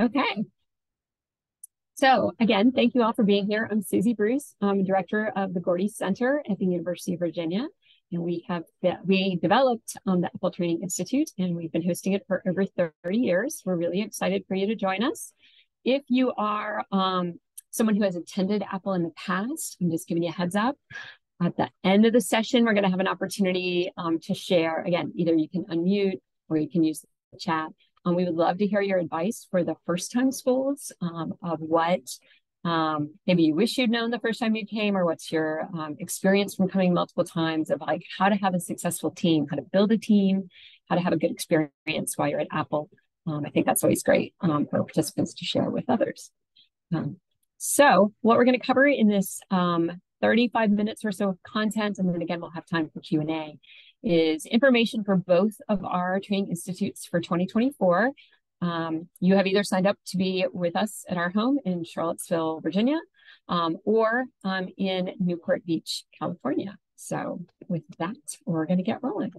Okay. So again, thank you all for being here. I'm Susie Bruce. I'm director of the Gordie Center at the University of Virginia. And we have we developed um, the Apple Training Institute and we've been hosting it for over 30 years. We're really excited for you to join us. If you are um, someone who has attended Apple in the past, I'm just giving you a heads up. At the end of the session, we're going to have an opportunity um, to share. Again, either you can unmute or you can use the chat um, we would love to hear your advice for the first time schools um, of what um, maybe you wish you'd known the first time you came, or what's your um, experience from coming multiple times of like how to have a successful team, how to build a team, how to have a good experience while you're at Apple. Um, I think that's always great um, for participants to share with others. so, what we're going to cover in this 35 minutes or so of content, and then again, we'll have time for Q&A, is information for both of our training institutes for 2024. Um, you have either signed up to be with us at our home in Charlottesville, Virginia, um, or um, in Newport Beach, California. So with that, we're going to get rolling.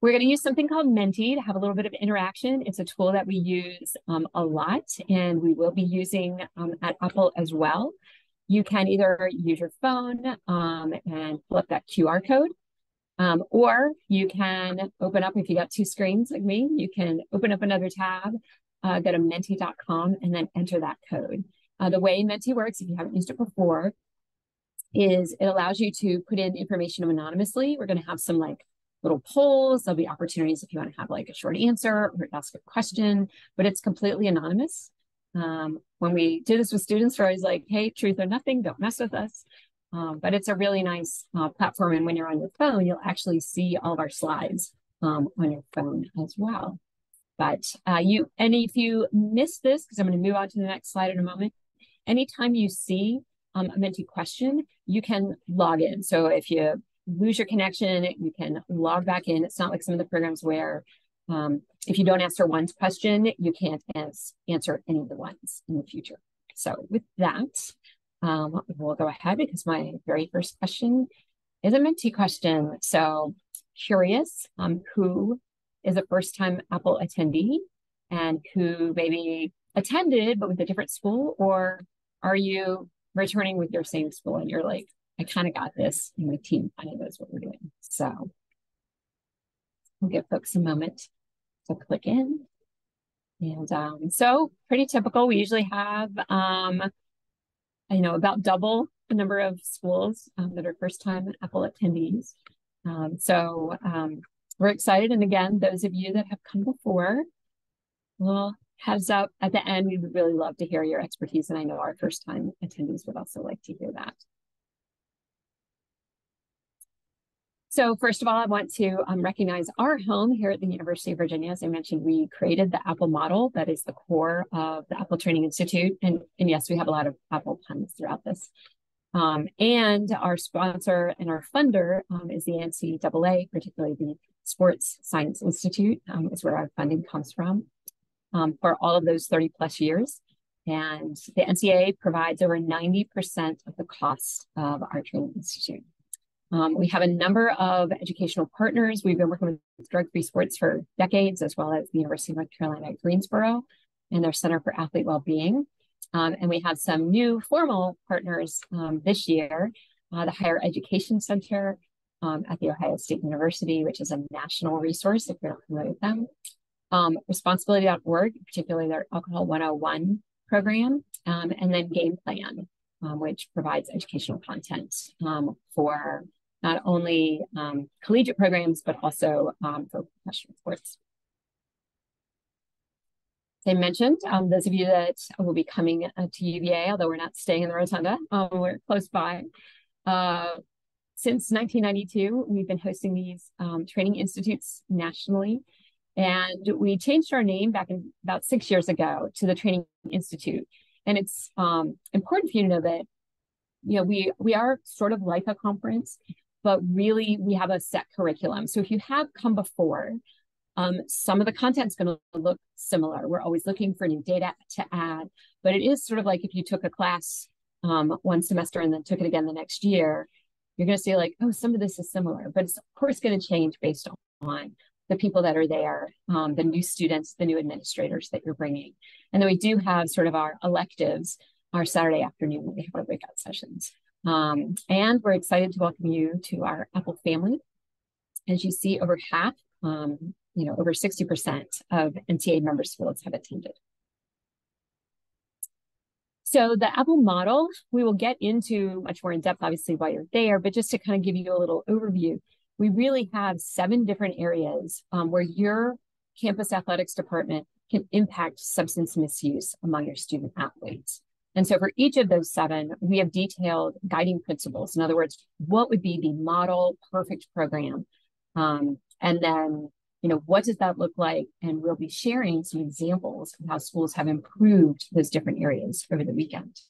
We're going to use something called Menti to have a little bit of interaction. It's a tool that we use um, a lot, and we will be using um, at Apple as well you can either use your phone um, and pull up that QR code, um, or you can open up, if you got two screens like me, you can open up another tab, uh, go to menti.com and then enter that code. Uh, the way Menti works, if you haven't used it before, is it allows you to put in information anonymously. We're going to have some like little polls. There'll be opportunities if you want to have like a short answer or ask a question, but it's completely anonymous. Um, when we do this with students, we're always like, hey, truth or nothing, don't mess with us. Um, but it's a really nice uh, platform. And when you're on your phone, you'll actually see all of our slides um, on your phone as well. But uh, you, and if you miss this, because I'm going to move on to the next slide in a moment, anytime you see um, a Menti question, you can log in. So if you lose your connection, you can log back in. It's not like some of the programs where um, if you don't answer one question, you can't ans answer any of the ones in the future. So with that, um, we'll go ahead because my very first question is a Menti question. So curious um, who is a first time Apple attendee and who maybe attended but with a different school or are you returning with your same school and you're like, I kind of got this and my team kind of knows what we're doing. So we'll give folks a moment to click in. And um, so pretty typical. We usually have, um, you know, about double the number of schools um, that are first time Apple attendees. Um, so um, we're excited. And again, those of you that have come before, well, heads up at the end, we would really love to hear your expertise. And I know our first time attendees would also like to hear that. So first of all, I want to um, recognize our home here at the University of Virginia. As I mentioned, we created the Apple model that is the core of the Apple Training Institute. And, and yes, we have a lot of Apple puns throughout this. Um, and our sponsor and our funder um, is the NCAA, particularly the Sports Science Institute um, is where our funding comes from um, for all of those 30 plus years. And the NCAA provides over 90% of the cost of our training institute. Um, we have a number of educational partners. We've been working with Drug Free Sports for decades, as well as the University of North Carolina at Greensboro and their Center for Athlete Wellbeing. Um, and we have some new formal partners um, this year, uh, the Higher Education Center um, at The Ohio State University, which is a national resource if you're not familiar with them. Um, responsibility.org, particularly their Alcohol 101 program, um, and then Game Plan, which provides educational content for not only um, collegiate programs, but also um, for professional sports. As I mentioned, um, those of you that will be coming uh, to UVA, although we're not staying in the Rotunda, um, we're close by. Uh, since 1992, we've been hosting these um, training institutes nationally. And we changed our name back in about six years ago to the Training Institute. And it's um, important for you to know that you know we we are sort of like a conference but really we have a set curriculum. So if you have come before, um, some of the content's going to look similar. We're always looking for new data to add, but it is sort of like if you took a class um, one semester and then took it again the next year, you're going to see like, oh, some of this is similar, but it's of course going to change based on the people that are there, um, the new students, the new administrators that you're bringing. And then we do have sort of our electives, our Saturday afternoon we have our breakout sessions. Um, and we're excited to welcome you to our Apple family. As you see, over half, um, you know, over 60% of NTA member schools have attended. So the Apple model, we will get into much more in depth, obviously, while you're there, but just to kind of give you a little overview, we really have seven different areas um, where your campus athletics department can impact substance misuse among your student athletes. And so for each of those seven, we have detailed guiding principles. In other words, what would be the model perfect program? Um, and then you know, what does that look like? And we'll be sharing some examples of how schools have improved those different areas over the weekend.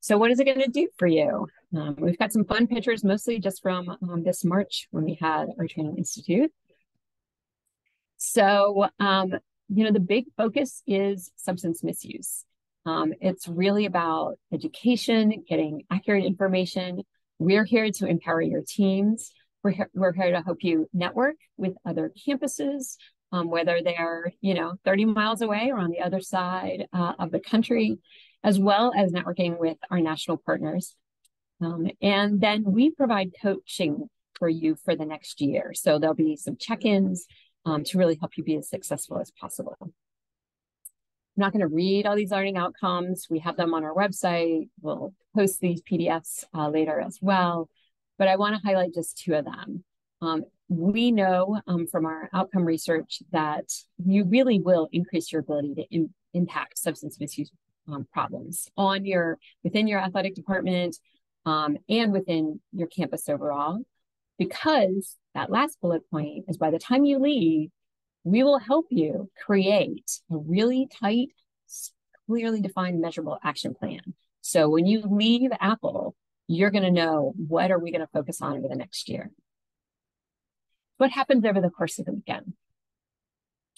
So what is it going to do for you? Um, we've got some fun pictures, mostly just from um, this March when we had our training institute. So, um, you know, the big focus is substance misuse. Um, it's really about education, getting accurate information. We're here to empower your teams. We're here, we're here to help you network with other campuses, um, whether they're, you know, 30 miles away or on the other side uh, of the country, as well as networking with our national partners. Um, and then we provide coaching for you for the next year. So there'll be some check-ins um, to really help you be as successful as possible. I'm not going to read all these learning outcomes. We have them on our website. We'll post these PDFs uh, later as well but I want to highlight just two of them. Um, we know um, from our outcome research that you really will increase your ability to impact substance misuse um, problems on your within your athletic department um, and within your campus overall, because that last bullet point is by the time you leave, we will help you create a really tight, clearly defined, measurable action plan. So when you leave Apple, you're going to know what are we going to focus on over the next year. What happens over the course of the weekend?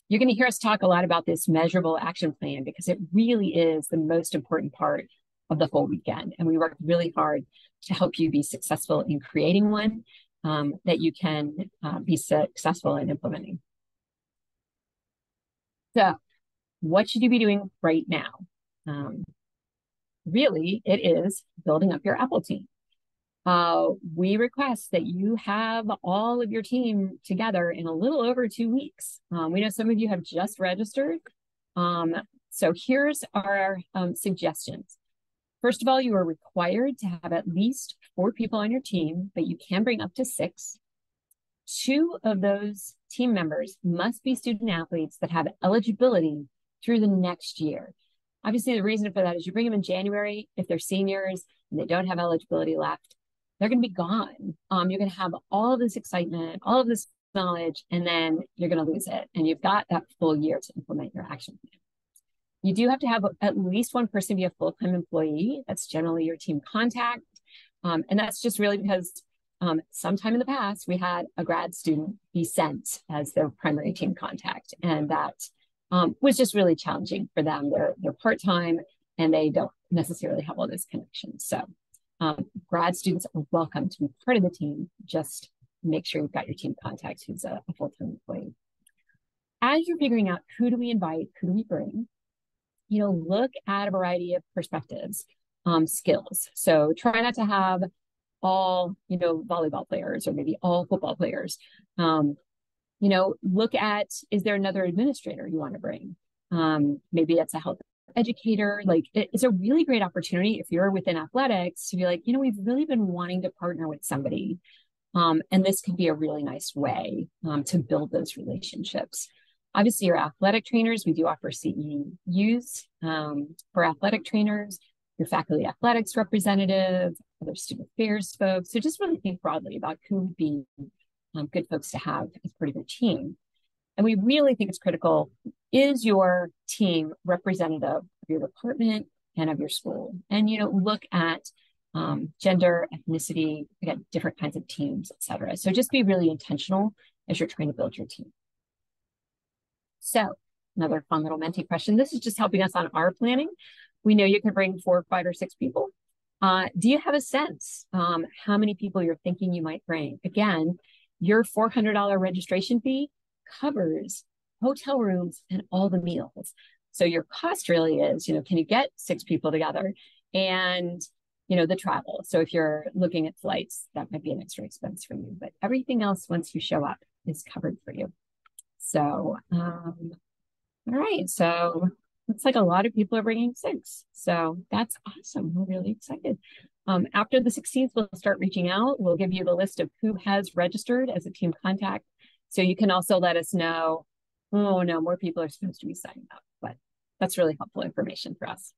You're going to hear us talk a lot about this measurable action plan because it really is the most important part of the whole weekend. And we work really hard to help you be successful in creating one um, that you can uh, be successful in implementing. So, what should you be doing right now? Um, really it is building up your Apple team. Uh, we request that you have all of your team together in a little over two weeks. Um, we know some of you have just registered. Um, so here's our um, suggestions. First of all, you are required to have at least four people on your team, but you can bring up to six. Two of those team members must be student athletes that have eligibility through the next year. Obviously, the reason for that is you bring them in January, if they're seniors and they don't have eligibility left, they're going to be gone. Um, you're going to have all of this excitement, all of this knowledge, and then you're going to lose it. And you've got that full year to implement your action plan. You do have to have at least one person be a full time employee. That's generally your team contact. Um, and that's just really because um, sometime in the past, we had a grad student be sent as their primary team contact. And that um, was just really challenging for them. They're they're part time and they don't necessarily have all those connections. So um, grad students are welcome to be part of the team. Just make sure you've got your team contact who's a, a full time employee. As you're figuring out who do we invite, who do we bring, you know, look at a variety of perspectives, um, skills. So try not to have all, you know, volleyball players or maybe all football players. Um, you know, look at is there another administrator you want to bring? Um, maybe it's a health educator. Like it, it's a really great opportunity if you're within athletics to be like, you know, we've really been wanting to partner with somebody. Um, and this could be a really nice way um, to build those relationships. Obviously, your athletic trainers, we do offer CEUs um, for athletic trainers, your faculty athletics representative, other student affairs folks. So just really think broadly about who would be um, good folks to have as part of your team. And we really think it's critical is your team representative of your department and of your school? And, you know, look at um, gender, ethnicity, again, different kinds of teams, et cetera. So just be really intentional as you're trying to build your team. So another fun little Menti question. This is just helping us on our planning. We know you can bring four, five, or six people. Uh, do you have a sense um, how many people you're thinking you might bring? Again, your $400 registration fee covers hotel rooms and all the meals. So your cost really is, you know, can you get six people together and, you know, the travel. So if you're looking at flights, that might be an extra expense for you, but everything else once you show up is covered for you. So, um, all right. So looks like a lot of people are bringing six. So that's awesome. We're really excited. Um, after the 16th, we'll start reaching out. We'll give you the list of who has registered as a team contact. So you can also let us know, oh no, more people are supposed to be signing up, but that's really helpful information for us.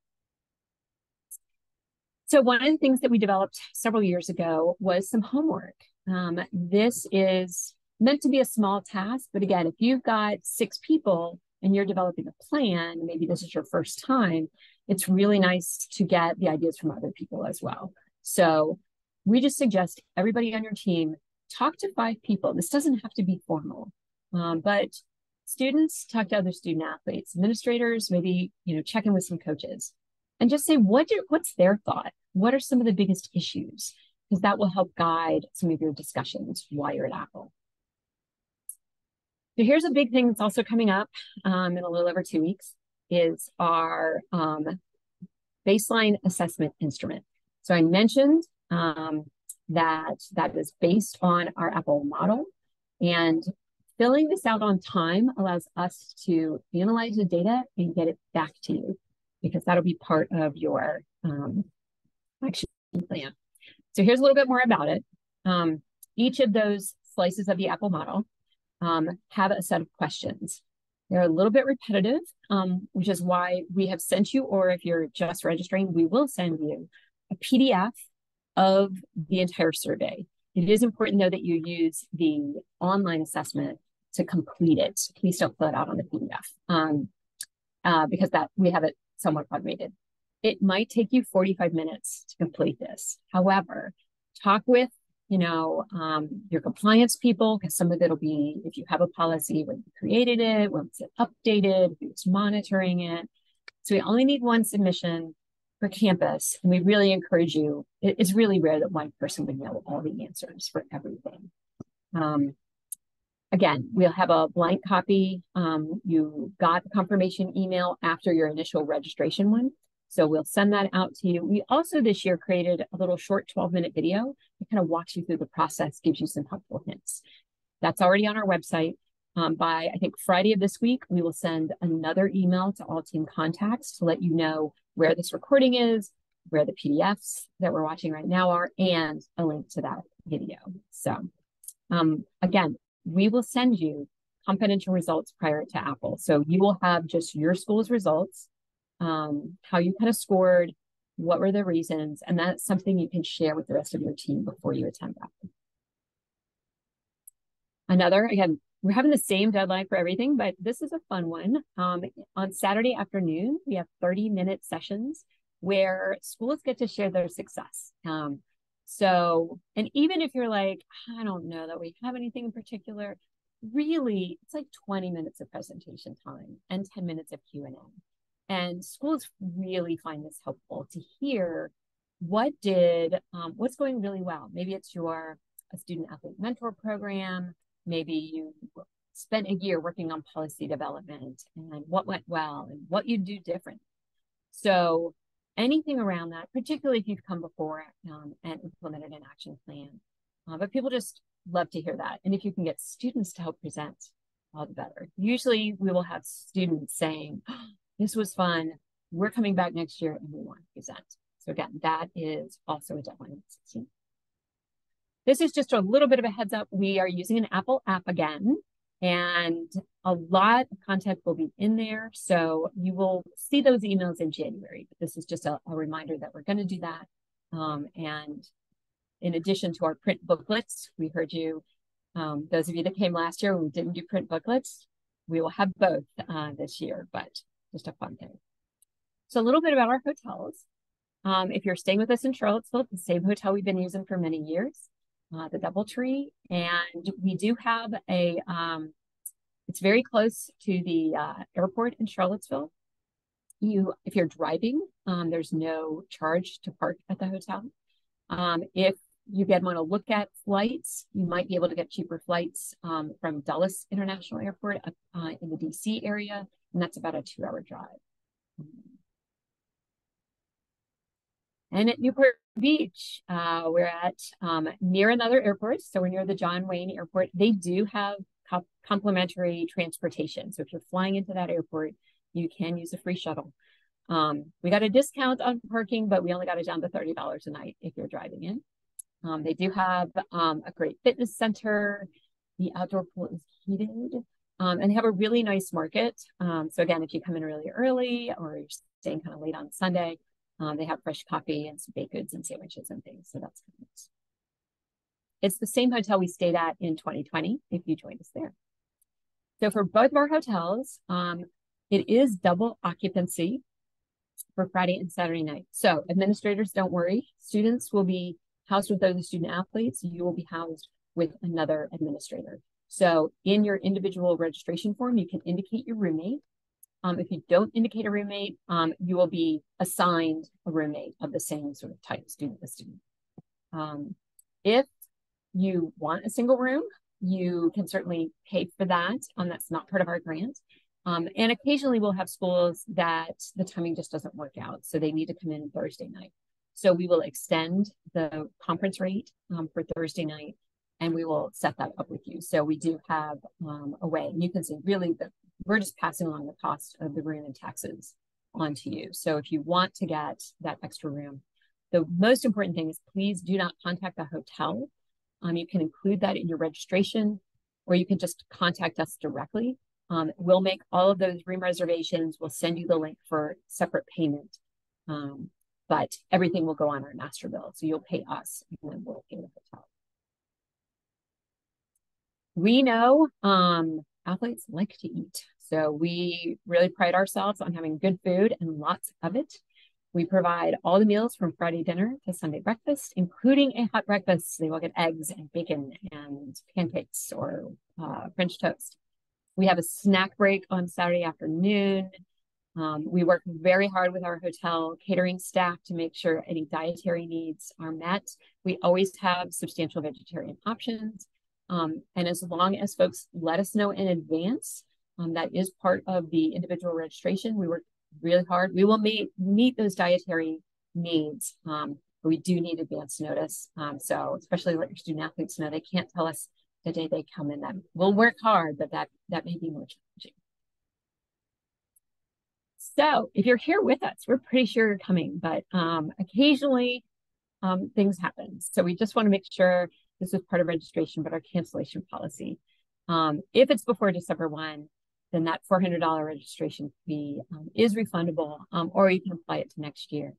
So one of the things that we developed several years ago was some homework. Um, this is meant to be a small task, but again, if you've got six people and you're developing a plan, maybe this is your first time, it's really nice to get the ideas from other people as well. So we just suggest everybody on your team talk to five people. This doesn't have to be formal, um, but students talk to other student athletes, administrators, maybe you know check in with some coaches, and just say what do, what's their thought. What are some of the biggest issues? Because that will help guide some of your discussions while you're at Apple. So here's a big thing that's also coming up um, in a little over two weeks is our um, baseline assessment instrument. So I mentioned um, that that is based on our Apple model and filling this out on time allows us to analyze the data and get it back to you because that'll be part of your um, action plan. So here's a little bit more about it. Um, each of those slices of the Apple model um, have a set of questions. They're a little bit repetitive, um, which is why we have sent you, or if you're just registering, we will send you a PDF of the entire survey. It is important, though, that you use the online assessment to complete it. Please don't fill it out on the PDF um, uh, because that we have it somewhat automated. It might take you 45 minutes to complete this. However, talk with you know, um, your compliance people, because some of it'll be if you have a policy, when you created it, when it's updated, who's monitoring it. So we only need one submission per campus. And we really encourage you, it, it's really rare that one person would know all the answers for everything. Um, again, we'll have a blank copy. Um, you got the confirmation email after your initial registration one. So we'll send that out to you. We also this year created a little short 12 minute video that kind of walks you through the process, gives you some helpful hints. That's already on our website. Um, by I think Friday of this week, we will send another email to all team contacts to let you know where this recording is, where the PDFs that we're watching right now are, and a link to that video. So um, again, we will send you confidential results prior to Apple. So you will have just your school's results um, how you kind of scored, what were the reasons, and that's something you can share with the rest of your team before you attend that. Another, again, we're having the same deadline for everything, but this is a fun one. Um, on Saturday afternoon, we have 30 minute sessions where schools get to share their success. Um, so, and even if you're like, I don't know that we have anything in particular, really, it's like 20 minutes of presentation time and 10 minutes of Q&A. And schools really find this helpful to hear what did, um, what's going really well. Maybe it's your student athlete mentor program. Maybe you spent a year working on policy development and what went well and what you'd do different. So anything around that, particularly if you've come before um, and implemented an action plan. Uh, but people just love to hear that. And if you can get students to help present, all the better. Usually we will have students saying, oh, this was fun. We're coming back next year and we want to present. So again, that is also a deadline 16. This is just a little bit of a heads up. We are using an Apple app again, and a lot of content will be in there. So you will see those emails in January. But this is just a, a reminder that we're going to do that. Um, and in addition to our print booklets, we heard you, um, those of you that came last year, we didn't do print booklets. We will have both uh, this year, but just a fun thing. So a little bit about our hotels. Um, if you're staying with us in Charlottesville, the same hotel we've been using for many years, uh, the Doubletree, and we do have a. Um, it's very close to the uh, airport in Charlottesville. You, if you're driving, um, there's no charge to park at the hotel. Um, if you again want to look at flights, you might be able to get cheaper flights um, from Dulles International Airport uh, in the DC area, and that's about a two hour drive. And at Newport Beach, uh, we're at um, near another airport. So we're near the John Wayne Airport. They do have co complimentary transportation. So if you're flying into that airport, you can use a free shuttle. Um, we got a discount on parking, but we only got it down to $30 a night if you're driving in. Um, they do have um, a great fitness center. The outdoor pool is heated. Um, and they have a really nice market. Um, so again, if you come in really early or you're staying kind of late on Sunday, um, they have fresh coffee and some baked goods and sandwiches and things. So that's kind of nice. It's the same hotel we stayed at in 2020 if you joined us there. So for both of our hotels, um, it is double occupancy for Friday and Saturday night. So administrators, don't worry. Students will be housed with other student athletes. You will be housed with another administrator. So in your individual registration form, you can indicate your roommate. Um, if you don't indicate a roommate, um, you will be assigned a roommate of the same sort of type, student to student. Um, if you want a single room, you can certainly pay for that. Um, that's not part of our grant. Um, and occasionally we'll have schools that the timing just doesn't work out. So they need to come in Thursday night. So we will extend the conference rate um, for Thursday night and we will set that up with you. So we do have um, a way, and you can see really that we're just passing along the cost of the room and taxes onto you. So if you want to get that extra room, the most important thing is please do not contact the hotel. Um, you can include that in your registration, or you can just contact us directly. Um, we'll make all of those room reservations. We'll send you the link for separate payment. Um, but everything will go on our master bill. So you'll pay us and then we'll pay the hotel. We know um, athletes like to eat. So we really pride ourselves on having good food and lots of it. We provide all the meals from Friday dinner to Sunday breakfast, including a hot breakfast. They will get eggs and bacon and pancakes or uh, French toast. We have a snack break on Saturday afternoon. Um, we work very hard with our hotel catering staff to make sure any dietary needs are met. We always have substantial vegetarian options. Um, and as long as folks let us know in advance, um, that is part of the individual registration. We work really hard. We will meet, meet those dietary needs, um, but we do need advance notice. Um, so especially let your student athletes know they can't tell us the day they come in that we'll work hard, but that, that may be more challenging. So if you're here with us, we're pretty sure you're coming, but um, occasionally um, things happen. So we just want to make sure this is part of registration, but our cancellation policy. Um, if it's before December 1, then that $400 registration fee um, is refundable, um, or you can apply it to next year.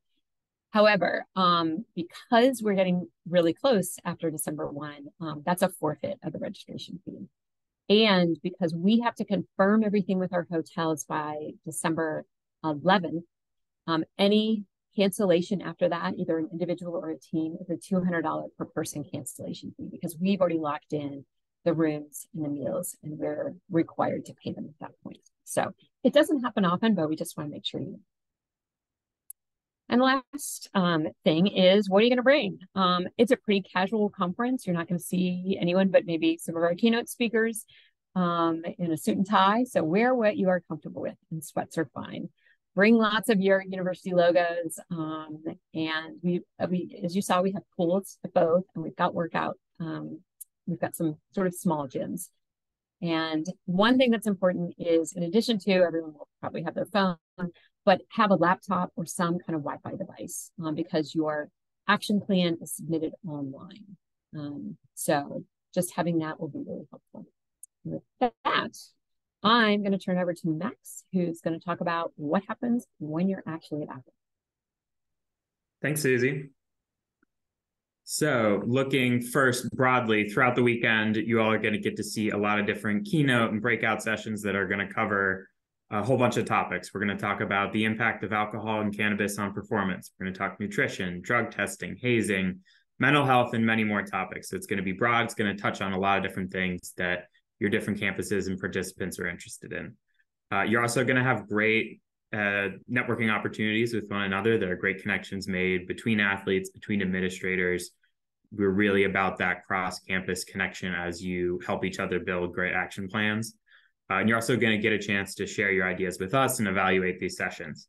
However, um, because we're getting really close after December 1, that's a forfeit of the registration fee. And because we have to confirm everything with our hotels by December 11th. Um, any cancellation after that, either an individual or a team, is a $200 per person cancellation fee because we've already locked in the rooms and the meals and we're required to pay them at that point. So it doesn't happen often, but we just want to make sure you. And last um, thing is, what are you going to bring? Um, it's a pretty casual conference. You're not going to see anyone but maybe some of our keynote speakers um, in a suit and tie. So wear what you are comfortable with, and sweats are fine bring lots of your university logos. Um, and we, uh, we, as you saw, we have pools at both, and we've got workout. Um, we've got some sort of small gyms. And one thing that's important is, in addition to everyone will probably have their phone, but have a laptop or some kind of Wi-Fi device um, because your action plan is submitted online. Um, so just having that will be really helpful. With that, I'm going to turn over to Max, who's going to talk about what happens when you're actually at Apple. Thanks, Susie. So, looking first broadly throughout the weekend, you all are going to get to see a lot of different keynote and breakout sessions that are going to cover a whole bunch of topics. We're going to talk about the impact of alcohol and cannabis on performance. We're going to talk nutrition, drug testing, hazing, mental health, and many more topics. So, it's going to be broad. It's going to touch on a lot of different things that your different campuses and participants are interested in. Uh, you're also going to have great uh, networking opportunities with one another. There are great connections made between athletes, between administrators. we're really about that cross campus connection as you help each other build great action plans. Uh, and you're also going to get a chance to share your ideas with us and evaluate these sessions.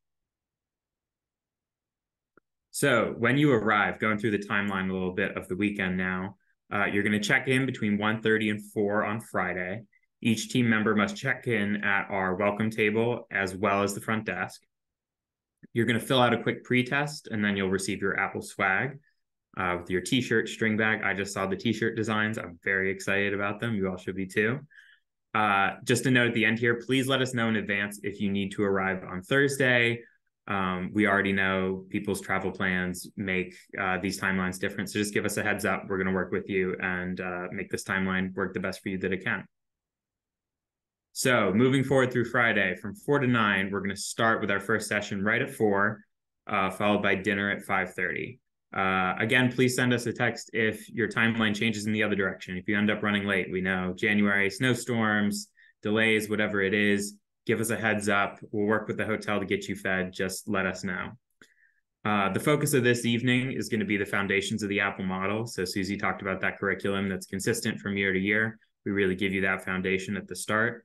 So when you arrive, going through the timeline a little bit of the weekend now, uh, you're going to check in between 1.30 and 4 on Friday. Each team member must check in at our welcome table as well as the front desk. You're going to fill out a quick pre-test and then you'll receive your Apple swag uh, with your t-shirt string bag. I just saw the t-shirt designs. I'm very excited about them. You all should be too. Uh, just a note at the end here, please let us know in advance if you need to arrive on Thursday. Um, we already know people's travel plans make uh, these timelines different. So just give us a heads up. We're going to work with you and uh, make this timeline work the best for you that it can. So moving forward through Friday from four to nine, we're going to start with our first session right at four, uh, followed by dinner at 5.30. Uh, again, please send us a text if your timeline changes in the other direction. If you end up running late, we know January snowstorms, delays, whatever it is, give us a heads up. We'll work with the hotel to get you fed. Just let us know. Uh, the focus of this evening is going to be the foundations of the Apple model. So Susie talked about that curriculum that's consistent from year to year. We really give you that foundation at the start.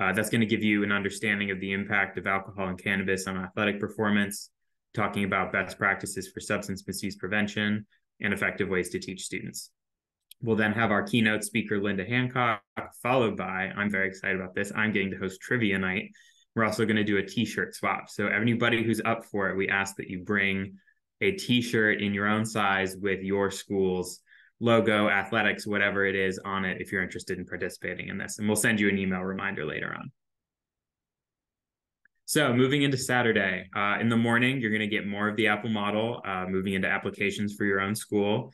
Uh, that's going to give you an understanding of the impact of alcohol and cannabis on athletic performance, talking about best practices for substance misuse prevention and effective ways to teach students. We'll then have our keynote speaker, Linda Hancock, followed by, I'm very excited about this, I'm getting to host trivia night. We're also going to do a t-shirt swap. So anybody who's up for it, we ask that you bring a t-shirt in your own size with your school's logo, athletics, whatever it is on it if you're interested in participating in this. And we'll send you an email reminder later on. So moving into Saturday, uh, in the morning, you're going to get more of the Apple model, uh, moving into applications for your own school.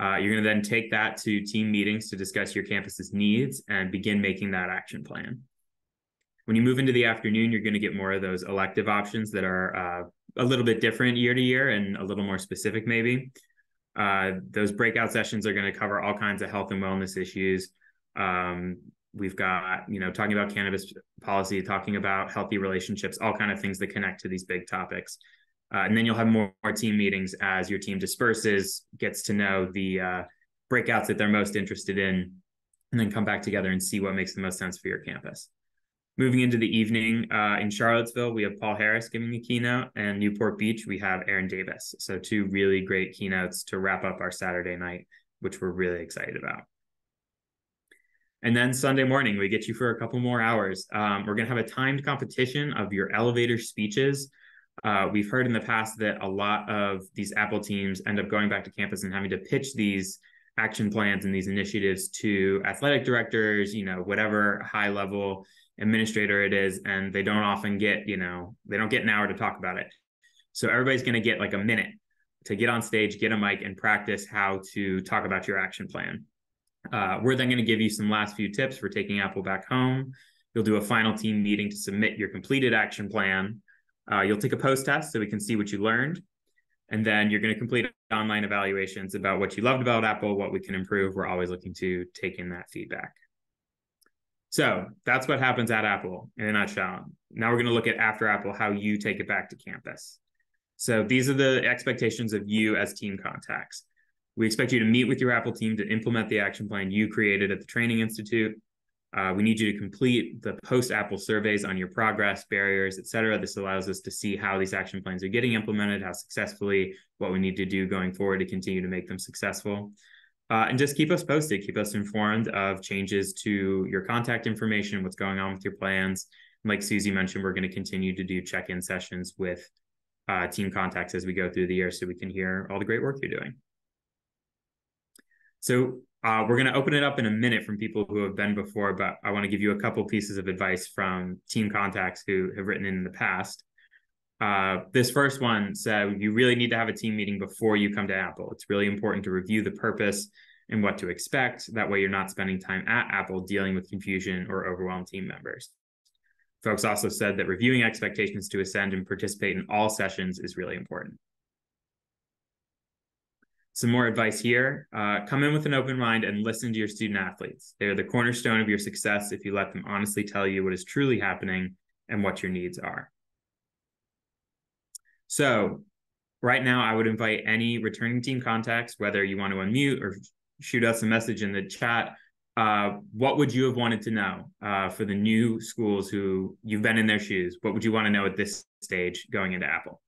Uh, you're going to then take that to team meetings to discuss your campus's needs and begin making that action plan. When you move into the afternoon, you're going to get more of those elective options that are uh, a little bit different year to year and a little more specific, maybe. Uh, those breakout sessions are going to cover all kinds of health and wellness issues. Um, we've got you know talking about cannabis policy talking about healthy relationships all kind of things that connect to these big topics uh, and then you'll have more, more, team meetings as your team disperses gets to know the uh, breakouts that they're most interested in and then come back together and see what makes the most sense for your campus moving into the evening uh, in charlottesville we have paul harris giving a keynote and newport beach we have aaron davis so two really great keynotes to wrap up our saturday night which we're really excited about and then Sunday morning, we get you for a couple more hours. Um, we're going to have a timed competition of your elevator speeches. Uh, we've heard in the past that a lot of these Apple teams end up going back to campus and having to pitch these action plans and these initiatives to athletic directors, you know, whatever high level administrator it is. And they don't often get, you know, they don't get an hour to talk about it. So everybody's going to get like a minute to get on stage, get a mic, and practice how to talk about your action plan. Uh, we're then going to give you some last few tips for taking Apple back home. You'll do a final team meeting to submit your completed action plan. Uh, you'll take a post test so we can see what you learned. And then you're going to complete online evaluations about what you loved about Apple, what we can improve. We're always looking to take in that feedback. So that's what happens at Apple in a nutshell. Now we're going to look at after Apple, how you take it back to campus. So these are the expectations of you as team contacts. We expect you to meet with your Apple team to implement the action plan you created at the Training Institute. Uh, we need you to complete the post Apple surveys on your progress, barriers, et cetera. This allows us to see how these action plans are getting implemented, how successfully, what we need to do going forward to continue to make them successful. Uh, and just keep us posted, keep us informed of changes to your contact information, what's going on with your plans. Like Susie mentioned, we're going to continue to do check in sessions with uh, team contacts as we go through the year so we can hear all the great work you're doing. So uh, we're going to open it up in a minute from people who have been before, but I want to give you a couple pieces of advice from team contacts who have written in the past. Uh, this first one said you really need to have a team meeting before you come to Apple. It's really important to review the purpose and what to expect. That way, you're not spending time at Apple dealing with confusion or overwhelmed team members. Folks also said that reviewing expectations to ascend and participate in all sessions is really important some more advice here uh, come in with an open mind and listen to your student athletes they're the cornerstone of your success if you let them honestly tell you what is truly happening and what your needs are so right now, I would invite any returning team contacts, whether you want to unmute or shoot us a message in the chat. Uh, what would you have wanted to know uh, for the new schools who you've been in their shoes? What would you want to know at this stage going into Apple?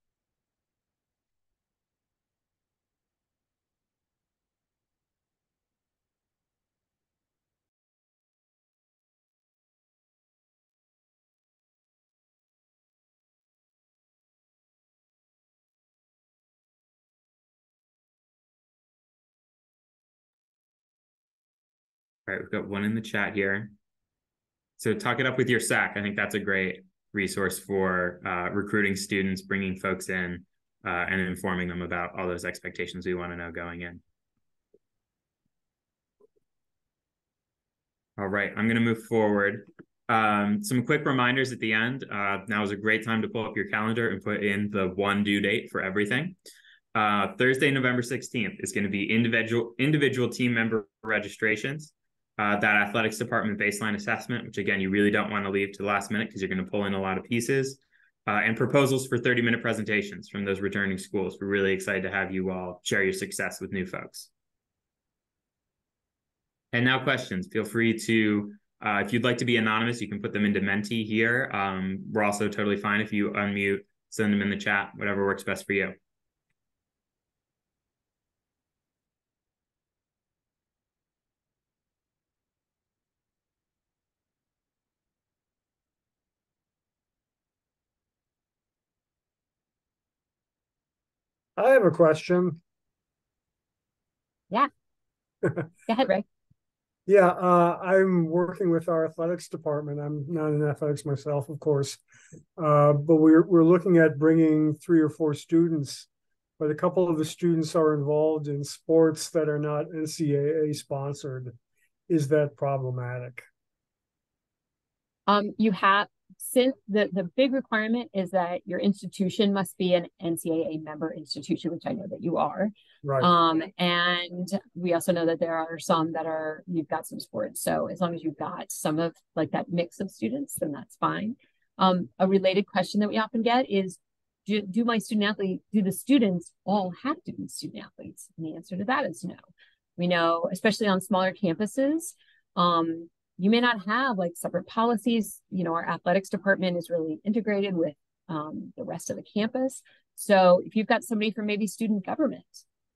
All right, we've got one in the chat here. So talk it up with your SAC. I think that's a great resource for uh, recruiting students, bringing folks in, uh, and informing them about all those expectations we want to know going in. All right, I'm going to move forward. Um, some quick reminders at the end. Uh, now is a great time to pull up your calendar and put in the one due date for everything. Uh, Thursday, November 16th is going to be individual individual team member registrations uh, that athletics department baseline assessment, which again, you really don't want to leave to the last minute because you're going to pull in a lot of pieces, uh, and proposals for 30 minute presentations from those returning schools. We're really excited to have you all share your success with new folks. And now questions. Feel free to, uh, if you'd like to be anonymous, you can put them into Menti here. Um, we're also totally fine if you unmute, send them in the chat, whatever works best for you. I have a question. Yeah. Go ahead, Ray. Yeah, uh, I'm working with our athletics department. I'm not in athletics myself, of course, uh, but we're we're looking at bringing three or four students, but a couple of the students are involved in sports that are not NCAA sponsored. Is that problematic? Um, you have since the, the big requirement is that your institution must be an NCAA member institution, which I know that you are. Right. Um, and we also know that there are some that are you've got some sports. So as long as you've got some of like that mix of students, then that's fine. Um, a related question that we often get is do, do my student athlete, do the students all have to be student athletes? And the answer to that is no. We know, especially on smaller campuses, um, you may not have like separate policies. You know, our athletics department is really integrated with um, the rest of the campus. So if you've got somebody from maybe student government,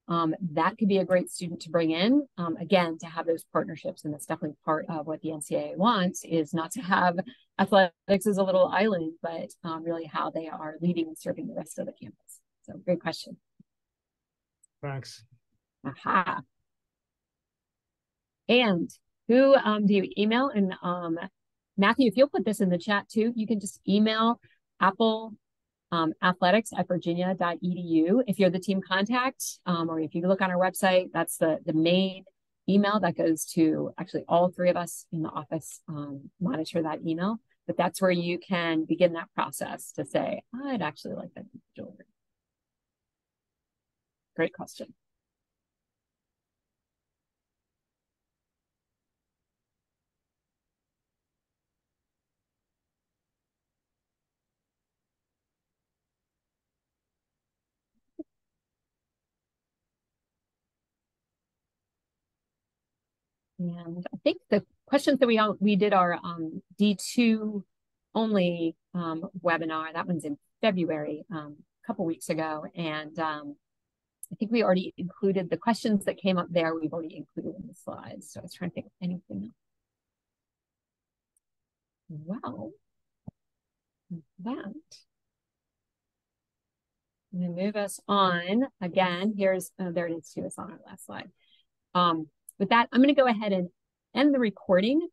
um, that could be a great student to bring in. Um, again, to have those partnerships, and that's definitely part of what the NCAA wants is not to have athletics as a little island, but um, really how they are leading and serving the rest of the campus. So, great question. Thanks. Aha. And who um, do you email? And um, Matthew, if you'll put this in the chat too, you can just email Apple um, athletics at virginia.edu. If you're the team contact, um, or if you look on our website, that's the, the main email that goes to actually all three of us in the office um, monitor that email. But that's where you can begin that process to say, I'd actually like that individual. Great question. And I think the questions that we all, we did our um, D2 only um, webinar, that one's in February, um, a couple weeks ago. And um, I think we already included the questions that came up there, we've already included in the slides. So I was trying to think of anything else. Well, that. To move us on again. Here's, uh, there it is too, it's on our last slide. Um, with that, I'm going to go ahead and end the recording